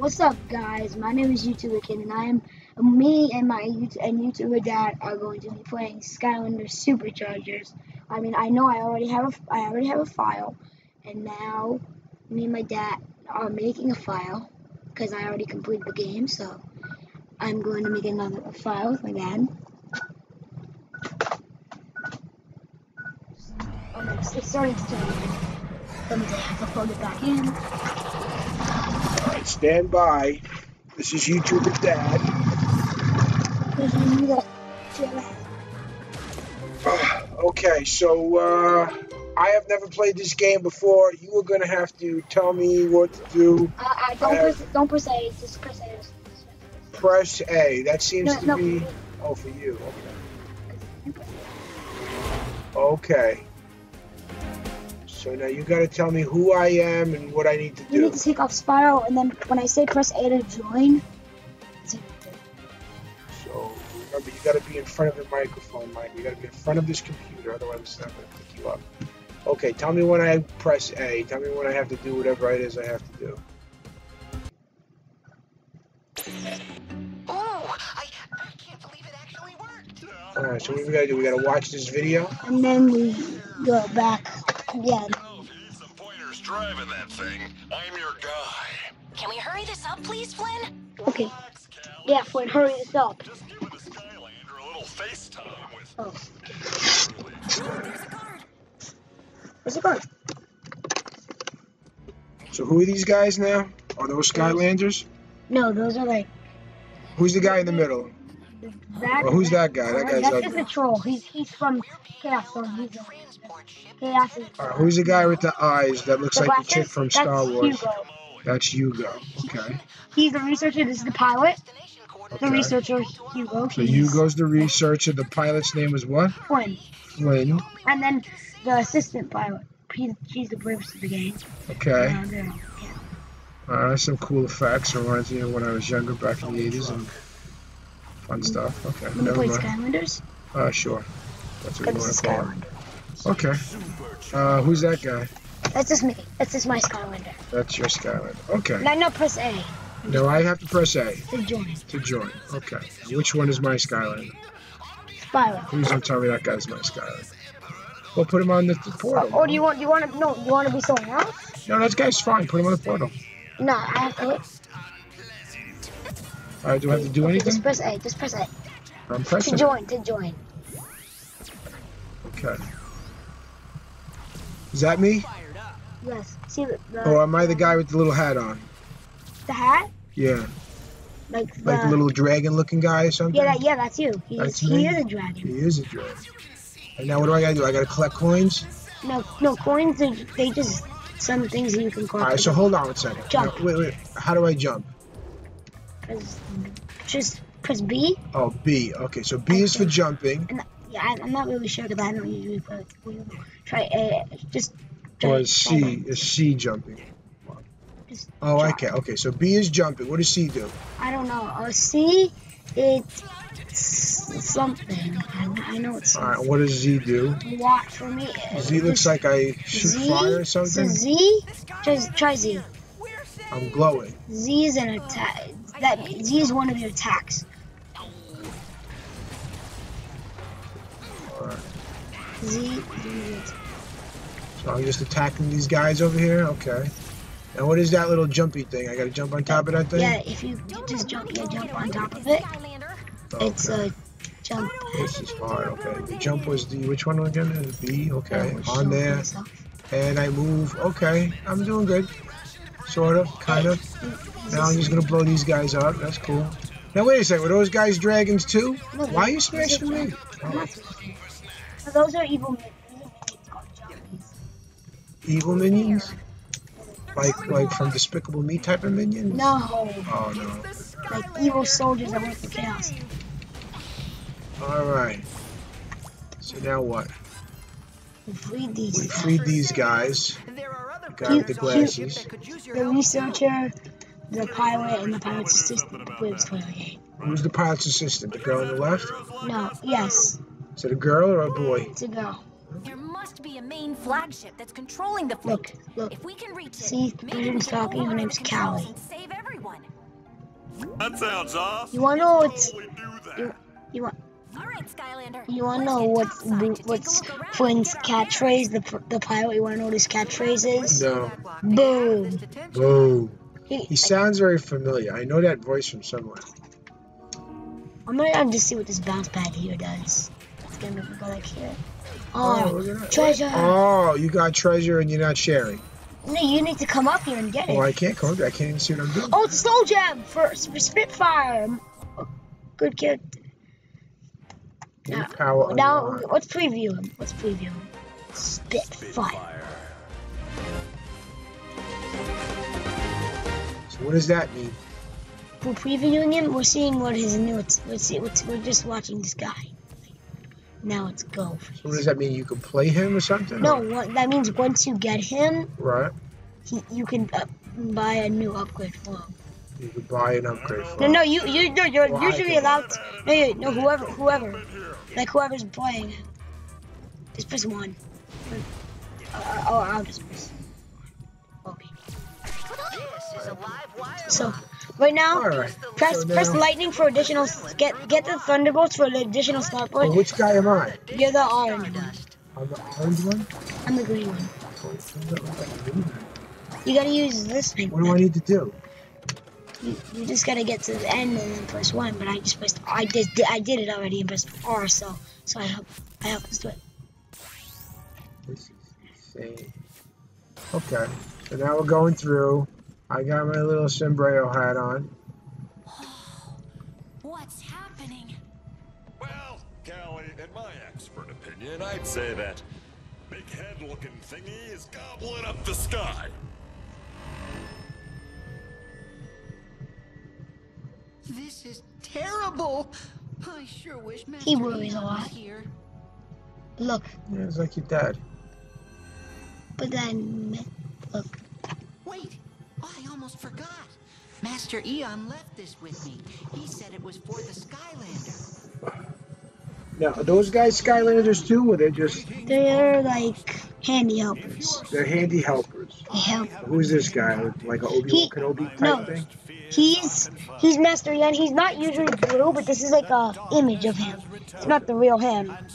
What's up, guys? My name is YouTuber Kid, and I am me and my YouTube and YouTuber dad are going to be playing Skylander Superchargers. I mean, I know I already have a I already have a file, and now me and my dad are making a file because I already completed the game. So I'm going to make another file with my dad. Oh, it's starting to turn. Let me have to plug it back in. Stand by. This is YouTuber Dad. Because we need a okay, so uh, I have never played this game before. You are going to have to tell me what to do. Uh, I don't I press, don't press A, just press A. Press A. That seems No, to no. be. Oh, for you. Okay. Okay. So now you got to tell me who I am and what I need to You do. You need to take off Spiral, and then when I say press A to join, it's- So remember, you got to be in front of the microphone, Mike. You got to be in front of this computer, otherwise it's not going to pick you up. Okay, tell me when I press A. Tell me when I have to do whatever it is I have to do. Oh, I, I can't believe it actually worked. All right, so what we got to do? We got to watch this video. and then we go back again. Oh, if you need some pointers driving that thing, I'm your guy. Can we hurry this up, please, Flynn? Okay, Relax, yeah, Flynn, hurry this up. Just giving the Skylander a little FaceTime with Oh, There's a guard. where's it going? So who are these guys now? Are those Skylanders? No, those are like Who's the guy in the middle? that. Well, who's that guy? That guy's That's just ugly. a troll. He's he's from Castle. He's a Transport ship. Kaos. Is, All right, who's the guy with the eyes that looks the like the chick from That's Star Wars? Hugo. That's Hugo. Okay. He's the researcher. This is the pilot. Coordinates. The researcher Hugo. So Hugo's the researcher. The pilot's name is what? Flynn. Flynn. And then the assistant pilot. He's, she's the bravest of the gang. Okay. Uh, there. Uh, some cool effects. Reminds me of when I was younger back in the 80s and fun stuff. Okay. Wanna play. Skylanders? Uh, sure. That's what you want to call it. Okay. Uh, who's that guy? That's just me. That's just my Skylander. That's your Skylander. Okay. Now, no, press A No, I have to press A to join. to join. Okay. Which one is my Skylander? Spiral. Please don't tell me that guy's my Skylander. Well, put him on the, the portal. Or do you want? Do you want to? No. You want to be someone else? No, that guy's fine. Put him on the portal. No, I have to. All right. Do I have to do Okay, anything? just press A. Just press A I'm pressing. it. join. To join. Okay. Is that me? Yes. See the the, Or am I the guy with the little hat on? the hat? Yeah. Like the. Like the little dragon-looking guy or something? yeah, that, yeah, that's you. He's, That's he me? is a dragon. He is a dragon. And now what do I gotta do? I gotta collect coins? No, no coins. Are, they just some things that you can collect. All right, So hold on one second. Jump. No, wait, wait. How do I jump? Press, just press B. Oh, B. Okay. So B is for jumping. And yeah, I, I'm not really sure because I don't usually play. We try A. Just. Try, Or try C is C jumping. Just Oh, try. okay. Okay. So B is jumping. What does C do? I don't know. Uh, C, it's something. I, I know it's All right. What does Z do? what for me. Z looks like I shoot Z, fire or So something. Z, just try Z. I'm glowing. Z is an attack. That Z is one of your attacks. Z. So I'm just attacking these guys over here. Okay. Now what is that little jumpy thing? I gotta jump on top of that thing. Yeah, if you just jump, yeah, jump on top of it. Okay. It's a jump. This is hard. Okay. The jump was the which one again? B. Okay. On there, myself. and I move. Okay. I'm doing good. Sort of. Kind of. Now I'm just gonna blow these guys up. That's cool. Now wait a second. Were those guys dragons too? Why are you smashing me? Oh, not supposed to. Those are evil minions. Those are minions called jumpies. evil minions? Like like from Despicable Me type of minions? No, Oh no. like evil soldiers that work for Kaos. All right. So now what? We freed these. We freed these guys. There are other the glasses. The researcher, the pilot, and the pilot's assistant lives for the game. Who's the pilot's assistant? The girl on the left? No, yes, Is it a girl or a mm, boy? it's a girl. There must be a main flagship that's controlling the fleet. Look, look. If we can reach it, See, maybe we President's can talking. Her override name's the controls Cali. and Save everyone. That sounds awesome. You wanna know what's Totally you, you want All right, Skylander. you wanna know get what's topside to take what's Flynn's and get our catchphrase? The the pilot. You wanna know what his catchphrase is? No. Boom. Boo. He, He sounds very familiar. I know that voice from somewhere. I'm gonna have to see what this bounce pad here does. Make me go like here. Oh, ah, Oh, look at that. treasure! Oh, you got treasure and you're not sharing. No, you need to come up here and get it. Oh, I can't come. I can't even see what I'm doing. Oh, it's soul gem for, for Spitfire. Good kid. New power Now unlocked. let's preview him. Let's preview him. Spitfire. So what does that mean? We're previewing him. We're seeing what his new. Let's see. What's, we're just watching this guy. Now let's go. So what does that mean? You can play him or something? No, what, that means once you get him, Right. he, you can uh, buy a new upgrade for him. You could buy an upgrade for No, him. no, you you no, you're Well, usually allowed. To, no, you, no, whoever whoever like whoever's playing. Just press one. Uh, oh, I'll just press. Okay. This is a live wire. So right now, All right. press So press lightning for additional. Get get the thunderbolts for an additional start Oh, point. which guy am I? You're the orange one. I'm the orange one? I'm the green one. Oh, it turns out like I do that. You gotta use this thing. What do I need to do? You, you just gotta get to the end and then press one. But I just pressed. I did I did it already and pressed R. So so I hope I hope this do it. This is insane. Okay. So now we're going through. I got my little sombrero hat on. What's happening? Well, Cali, in my expert opinion, I'd say that big head-looking thingy is gobbling up the sky. This is terrible. I sure wish Master He worries a lot. here. Look, Yeah, it's like your dad. but then look. Wait, Oh, I almost forgot. Master Eon left this with me. He said it was for the Skylander. Now, are those guys Skylanders too, or they're just They're like handy helpers. they're handy helpers? They help. Who's this guy? Like a Obi-Wan Kenobi type no. thing? He's he's Master Eon. He's not usually blue, but this is like a image of him. It's not the real him. and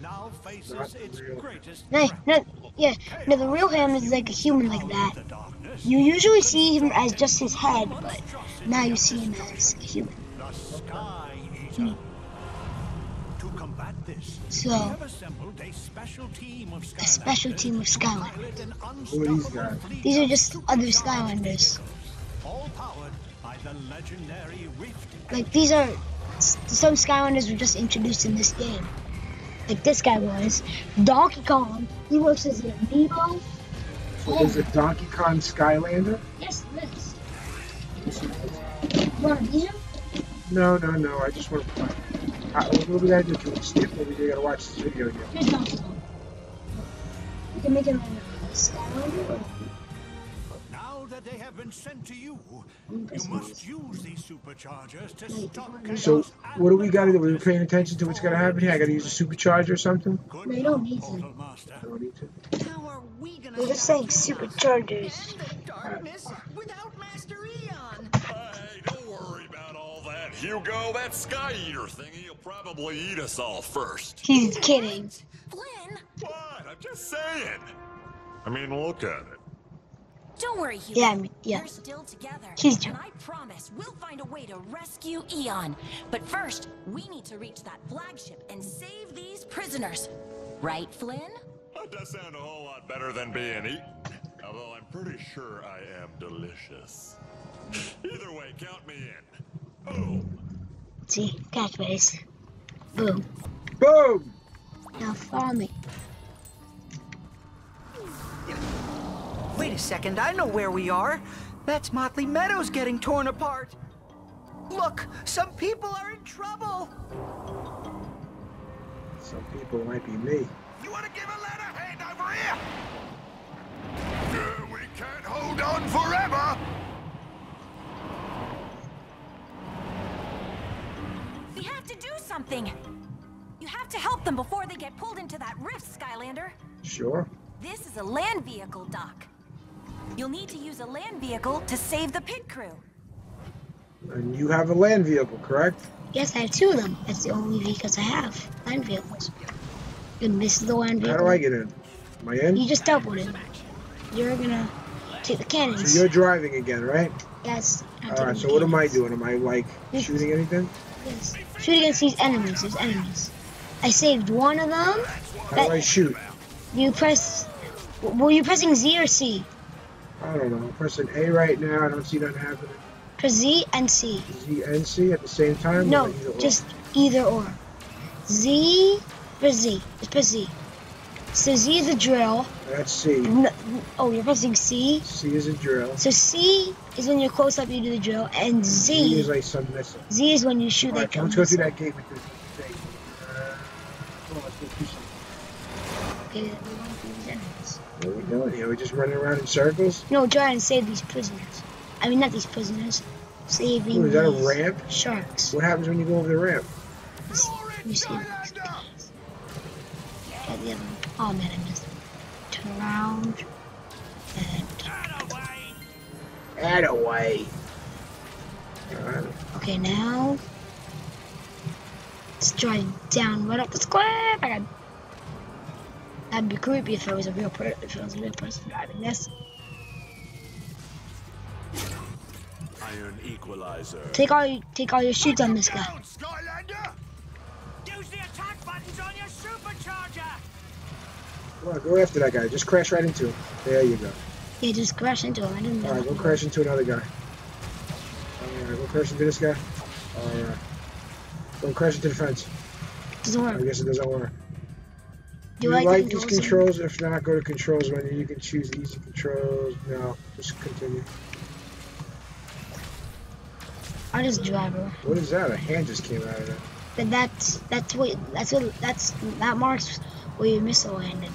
now faces its real. greatest No, no, yeah, no. The real him is like a human like that. You usually see him as just his head, but now you see him as a human. To combat this, So- a special team of Skylanders. these are just other Skylanders. The. Like these are some Skylanders were just introduced in this game. Like this guy was Donkey Kong. He works as an amiibo. So there's a Donkey Kong Skylander? Yes, this. You wanna beat him? No, no, no. I just want to play. Uh, what do we gotta do? Can we skip or we gotta watch this video again? Here's Donkey Kong. You can make him a Skylander. Or- Now that they have been sent to you, you must use these superchargers to Wait, stop So, what do we gotta do? We're paying attention to what's gonna happen here? I gotta use a supercharger or something? Good No, you don't need to. Don't need to. How are we gonna They're just saying superchargers. darkness without Master Eon? Hey, don't worry about all that, Hugo. That Sky Eater thingy will probably eat us all first. He's kidding. Flynn, What? I'm just saying. I mean, look at it. Don't worry, Hugo. Yeah, I mean, yeah. We're still together. He's and joking. I promise we'll find a way to rescue Eon. But first, we need to reach that flagship and save these prisoners. Right, Flynn? That does sound a whole lot better than being eaten. Although I'm pretty sure I am delicious. Either way, count me in. Boom. See, catch catchphrase. Boom. Boom! Now follow me. Wait a second, I know where we are. That's Motley Meadows getting torn apart. Look, some people are in trouble. Some people might be me. You want to give a letter hand over here? Uh, we can't hold on forever. We have to do something. You have to help them before they get pulled into that rift, Skylander. Sure. This is a land vehicle, Doc. You'll need to use a land vehicle to save the pit crew. And you have a land vehicle, correct? Yes, I have two of them. That's the only vehicles I have. Land vehicles. And this is the land vehicle. How do I get in? Am I in? You just teleported. You're gonna take the cannons. So you're driving again, right? yes. All right. So what am I doing? Am I like You- shooting anything? Yes. Shoot against these enemies. There's enemies. I saved one of them. How do I shoot? You press. Were you pressing Z or C? I don't know. I'm pressing A right now. I don't see that happening. Press Z and C. Z and C at the same time? No, either just either or. Z, press Z. Just press Z. So Z is a drill. That's C. Oh, you're pressing C. C is a drill. So C is when you're close up, you do the drill, and Z Z is like some missile. Z is when you shoot All right, let's go through that gate with this thing. Uh, on, let's go through some- Okay, we're going through these. What are we doing here? We're just running around in circles? No, try and save these prisoners. I mean, not these prisoners. Saving Ooh, is that a ramp? Sharks. What happens when you go over the ramp? You see these guys. Get the other one. Oh man, I missed. Turn around. And Add away. Alright. okay, now let's drive down right up the square. I got. That'd be creepy if it was a real per- if it was a real person driving this. Iron equalizer. Take all you take all your shoots on this guy. Skylander! Use the attack buttons on your supercharger! Come on, go after that guy. Just crash right into him. There you go. Yeah, just crash into him. I didn't know. Alright, go crash into another guy. Alright, go crash into this guy. Alright. Go crash into the fence. Doesn't work. I guess it doesn't work. Do you you like, like these controls? controls? If not, go to controls menu. You can choose easy controls. No, just continue. I just drive her. What is that? A hand just came out of that. But that's that's what that's what that's that marks where your missile landed.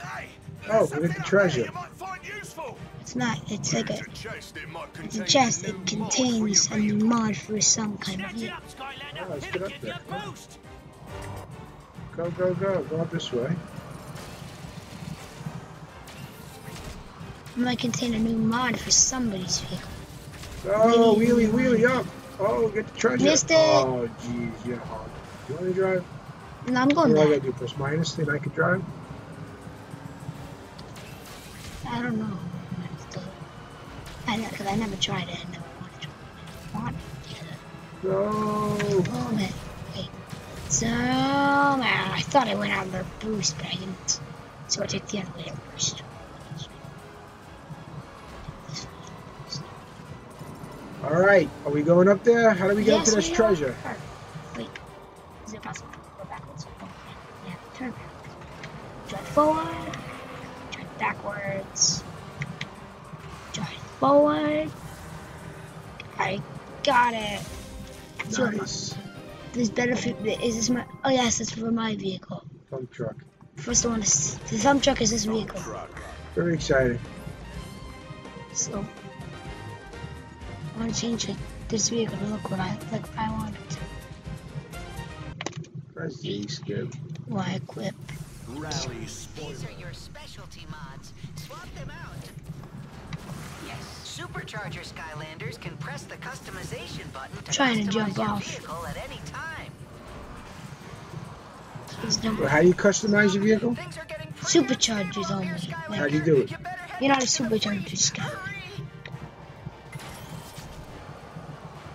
Hey! Oh, look at the treasure. You might find useful! It's not. It's like a It's a chest, it it's a chest. It contains mod a for your new vehicle. mod for some kind of Snatch it vehicle. up, Skylander! Oh, let's get up give there. You a boost! Go, go, go. Go up this way. It might contain a new mod for somebody's vehicle. Oh, wheelie, wheelie up. Oh, get the treasure. Missed it. Oh, jeez, yeah. hard. Do you want to drive? No, I'm going What going do I gotta do? Press minus, then I can drive? I don't know. I know because I never tried it. I never wanted to. Want to. No. Oh man. So man, I thought I went out of the boost, but I didn't. So I took the other way first. All right. Are we going up there? How do we get Yes, up to this are. treasure? Wait. Is it possible to go backwards? Oh, yeah. turn back. Drive forward. Drive backwards. Drive forward. I got it. Nice. This better for, is this my, oh yes, it's for my vehicle. Dump truck. First one is, the thumb truck is this vehicle. Very exciting. So, I want to change it, this vehicle to look what I, like what I want it to. Press Z, skip. Why equip? Rally spoiler. These are your specialty mods. Swap them out. Yes, supercharger Skylanders can press the customization button to Trying to jump off. vehicle at any time. Please how do you customize your vehicle? Things are Superchargers only. here, Skylander. How do you do it? You better head You're not a supercharger, Sky.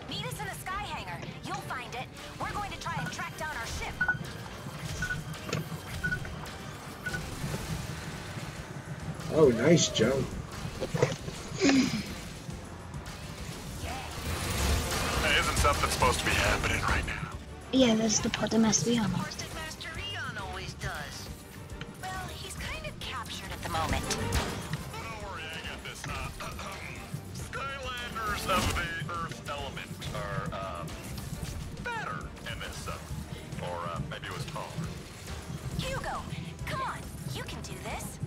Meet us in the sky hangar. You'll find it. We're going to try and track down our ship. Oh, nice jump. Hey, isn't supposed to be happening right now? Yeah, that's the part that messed me up. Master Eon. Well, he's kind of captured at the moment. But don't worry, I got this. Uh, Skylanders of the Earth element are, um, better in this zone. Or, uh, maybe it was taller. Hugo, come on. You can do this.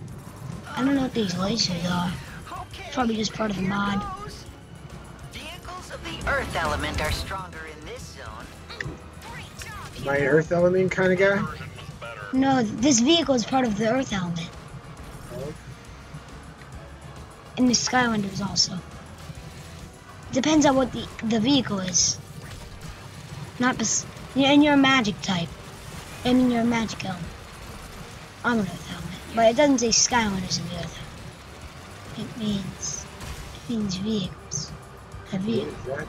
I don't know what these lasers are. Okay, Probably just part of the mod. Earth element are stronger in this zone. Great job, Am I Earth Element kind of guy? Version was better. No, this vehicle is part of the Earth element. and the Skylanders also. Depends on what the the vehicle is. Not the yeah, and you're a magic type. I mean, you're a magic element. I'm an Earth element. but it doesn't say Skylanders in the Earth helmet. It means it means vehicles. A What vehicle. is?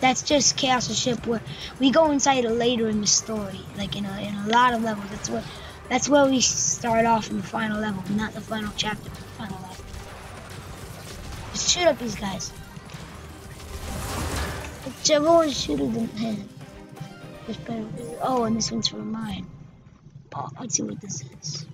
That's just Castle Ship where we go inside it later in the story, like in a in a lot of levels. That's what that's where we start off in the final level, not the final chapter, but the final level. Just shoot up these guys. Whichever one shooter than him. Better. Oh, and this one's for mine. Oh, let's see what this is.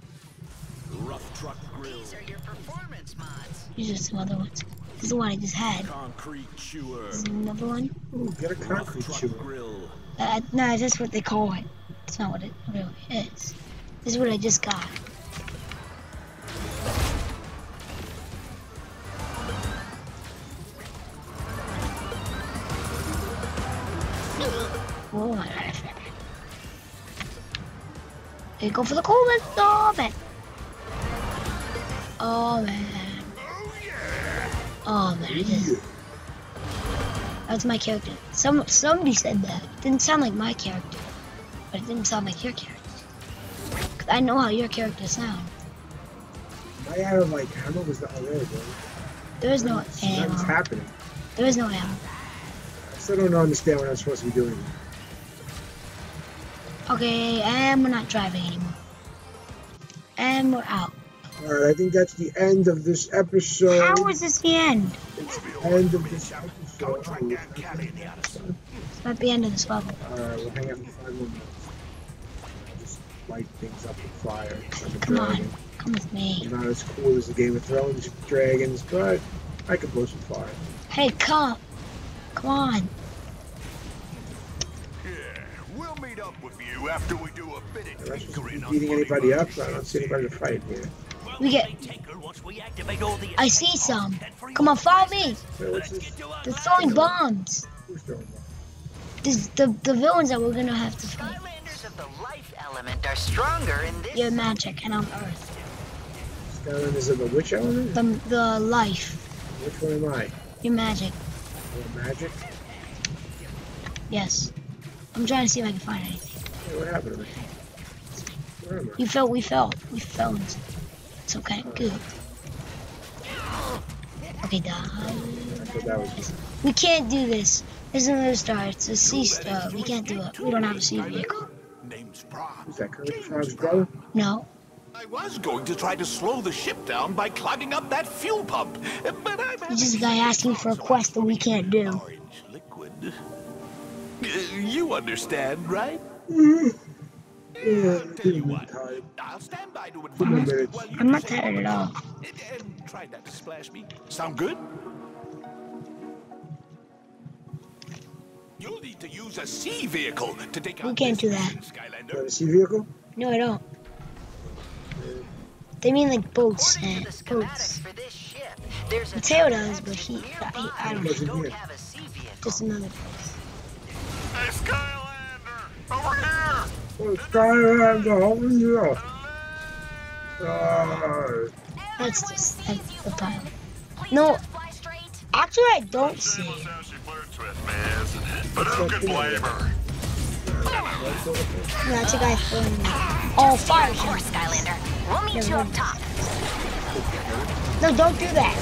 Rough truck grill, These are your performance mods. These are some other ones. This is the one I just had. concrete chewer, This is another one. Ooh, get a concrete truck chewer. grill, Uh, no, that's what they call it. It's not what it really is. This is what I just got. Oh my god. They go for the cool man. Oh man. Oh man. Oh man. I just- That's my character. Some somebody said that. It didn't sound like my character, but it didn't sound like your character. 'Cause I know how your character sound. My ammo, like, ammo was not there, bro. There is no Nothing's ammo. happening. There is no ammo. I still don't understand what I'm supposed to be doing. Okay, and we're not driving anymore. And we're out. Alright, I think that's the end of this episode. How is this the end? It's the end of this episode. It's not the end of this level. Alright, we'll hang out for five more minutes. I just light things up with fire. Like a Come on. Come with me. Not as cool as the Game of Thrones dragons, but I can blow some fire. Hey, come. Come on. We'll meet up with you after we do a bit I'm of not supposed to tinkering be on beating anybody up. I don't see anybody to fight here. We get. I see some. Come on, follow me. Wait, what's this? They're throwing bombs. Who's? This the the villains that we're gonna have to fight. Skylanders of the life element are stronger in this. You're magic, and I'm Earth. Skylanders of the witch element? The the life. Which one am I? You're magic. Oh, magic? Yes. I'm trying to see if I can find anything. Hey, what happened to me? Where am I? You fell. We fell. We fell into some kind of goo. Okay, die. I thought that was We can't do this. This is another star. It's a sea star. We can't do it. We don't have a sea vehicle. Name's Prague. That? Kermit brother? No. I was going to try to slow the ship down by clogging up that fuel pump, but I'm He's just a guy asking for a quest that we can't do. orange liquid. You understand, right? Mm-hmm. Yeah, Tell you what. I'll stand by to advise while you I'm not say tired at all. And, and try not to splash me. Sound good? You'll need to use a sea vehicle to take We out can't this do that. You Skylander. have a sea vehicle? No, I don't. They mean like boats According and to the boats. for this ship, there's a Mateo does, but he, I, I don't know. Wasn't don't have a sea vehicle. Just another place. Hey, Skylander! Over here! Oh, how are you? Uh, That's just that's the pilot. No, actually, I don't see? But who blame her? No, that's a guy throwing all fire Of course. Skylander. We'll meet you up top. No, don't do that.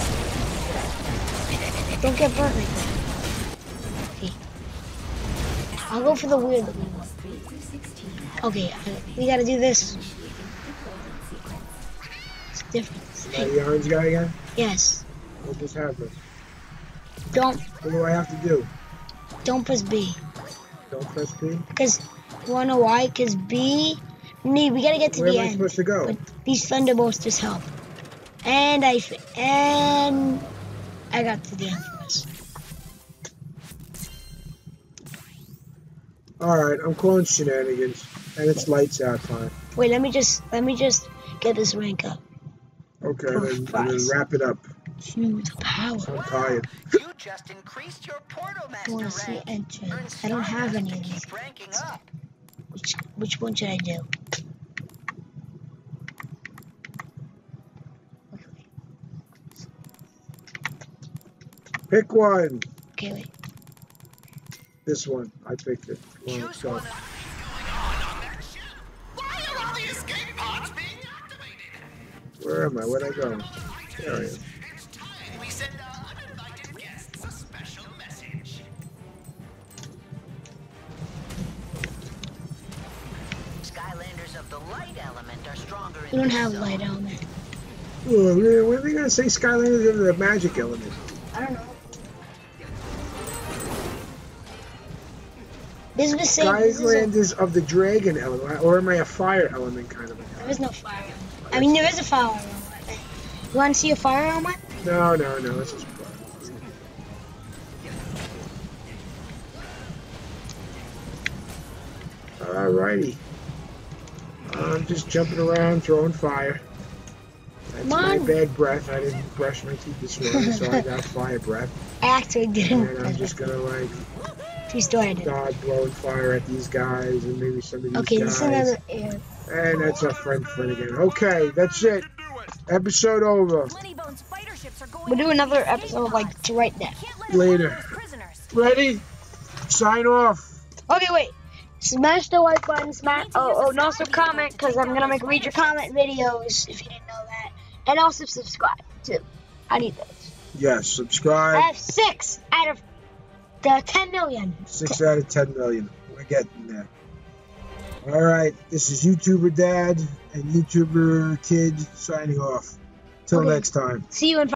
Don't get burnt like that. Okay. I'll go for the weird one. Okay, we gotta do this. It's different. Uh, is that the orange guy again? Yes. What just happened? Don't What do I have to do? don't press B. Don't press B? Cause you wanna know why? Cause B need we gotta get to Where the am I end. supposed to go? But these thunderbolts just help. And I f- and I got to the end Alright, I'm calling shenanigans. And it's lights out time. Wait, let me just let me just get this rank up. Okay, then, and then wrap it up. Choose power. I'm tired. You just increased your Portal I Master wanna see rank. entrance. I don't have any of these. ranking up. Which which one should I do? Pick one. Okay, wait. This one. I picked it. Come on, let's Choose go. one of Why are all the escape pods being activated? Where am I? Where'd I go? There I am. We send our uninvited guests a special message. Skylanders of the light element are stronger in don't have light element. Oh, man, when are they gonna say Skylanders of the magic element? I don't know. This is the same. This is a, Skylanders of the dragon element, or am I a fire element kind of a there is no fire element. I mean, there is a fire element. You want to see a fire element? No, no, no. It's just. Fire. Alrighty. I'm just jumping around, throwing fire. That's Come my bad breath. I didn't brush my teeth this morning, so I got fire breath. I actually didn't. And I'm just gonna like True story, I blowing fire at these guys and maybe some of these Okay, this guys. is another. Yeah. And that's our friend friend again. Okay, that's it. Episode over. Bloody Bones fighter ships are going We'll do another episode like pods. right now. Can't let 'em Later. harm those prisoners. Ready? Sign off. Okay, wait. Smash the like button. Smash. Oh, oh, and also comment because I'm gonna make read your comment videos if you didn't know that, and also subscribe too. I need those. Yes, I subscribe. have six out of the 10 million. Six out of ten million. We're getting there. All right, this is YouTuber Dad and YouTuber Kid signing off. Till Okay. next time. See you in.